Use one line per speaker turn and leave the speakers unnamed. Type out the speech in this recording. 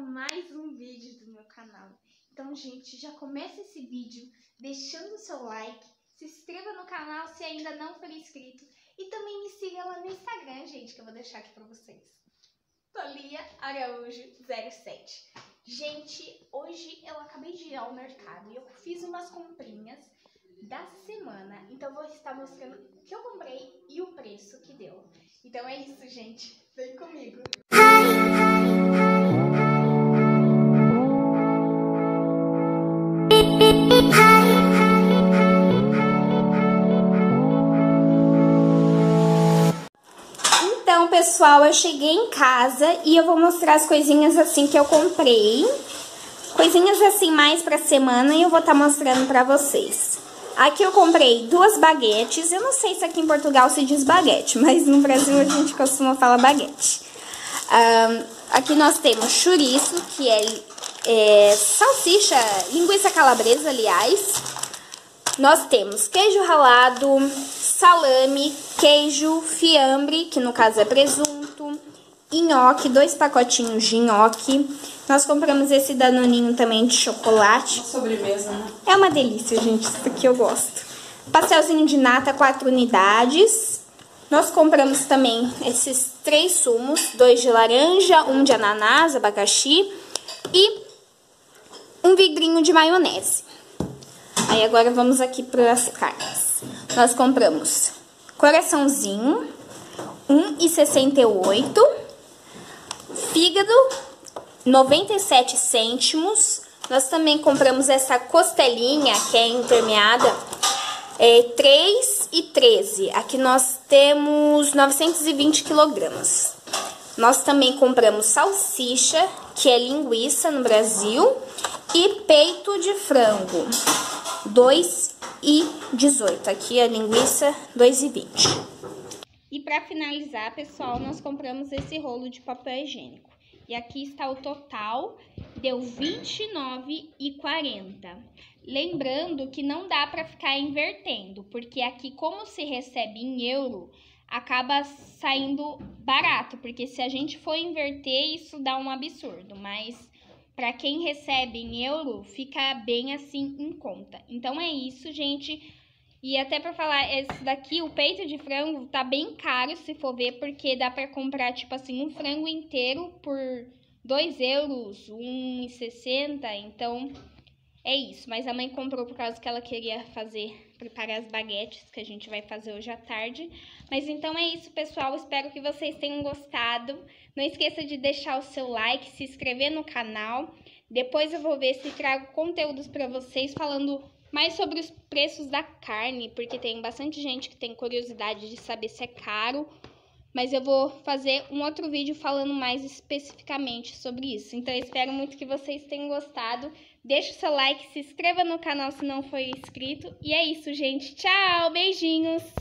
mais um vídeo do meu canal. Então, gente, já começa esse vídeo deixando o seu like, se inscreva no canal se ainda não for inscrito e também me siga lá no Instagram, gente, que eu vou deixar aqui pra vocês. Tolia Araújo 07. Gente, hoje eu acabei de ir ao mercado e eu fiz umas comprinhas da semana. Então vou estar mostrando o que eu comprei e o preço que deu. Então é isso, gente. Vem comigo. Pessoal, eu cheguei em casa e eu vou mostrar as coisinhas assim que eu comprei. Coisinhas assim mais pra semana e eu vou estar tá mostrando pra vocês. Aqui eu comprei duas baguetes. Eu não sei se aqui em Portugal se diz baguete, mas no Brasil a gente costuma falar baguete. Um, aqui nós temos chouriço, que é, é salsicha, linguiça calabresa, aliás. Nós temos queijo ralado, salame, queijo, fiambre, que no caso é presunto, nhoque, dois pacotinhos de nhoque. Nós compramos esse danoninho também de chocolate.
Sobremesa, né?
É uma delícia, gente, isso aqui eu gosto. Pastelzinho de nata, quatro unidades. Nós compramos também esses três sumos, dois de laranja, um de ananás, abacaxi e um vidrinho de maionese. Aí agora vamos aqui para as carnes. Nós compramos coraçãozinho, 1,68, fígado, 97 cêntimos. Nós também compramos essa costelinha, que é intermeada, é 3 e 13. Aqui nós temos 920 quilogramas. Nós também compramos salsicha, que é linguiça no Brasil, e peito de frango, 2 e 18. Aqui a linguiça, 2 e 20. Para finalizar, pessoal, nós compramos esse rolo de papel higiênico. E aqui está o total, deu R$29,40. Lembrando que não dá para ficar invertendo, porque aqui como se recebe em euro, acaba saindo barato, porque se a gente for inverter, isso dá um absurdo, mas para quem recebe em euro, fica bem assim em conta. Então é isso, gente. E até para falar, esse daqui, o peito de frango, tá bem caro se for ver, porque dá para comprar, tipo assim, um frango inteiro por 2 euros, 1,60. Então, é isso. Mas a mãe comprou por causa que ela queria fazer, preparar as baguetes que a gente vai fazer hoje à tarde. Mas então é isso, pessoal. Espero que vocês tenham gostado. Não esqueça de deixar o seu like, se inscrever no canal. Depois eu vou ver se trago conteúdos para vocês falando mais sobre os preços da carne, porque tem bastante gente que tem curiosidade de saber se é caro, mas eu vou fazer um outro vídeo falando mais especificamente sobre isso. Então eu espero muito que vocês tenham gostado. Deixe o seu like, se inscreva no canal se não for inscrito. E é isso, gente. Tchau, beijinhos!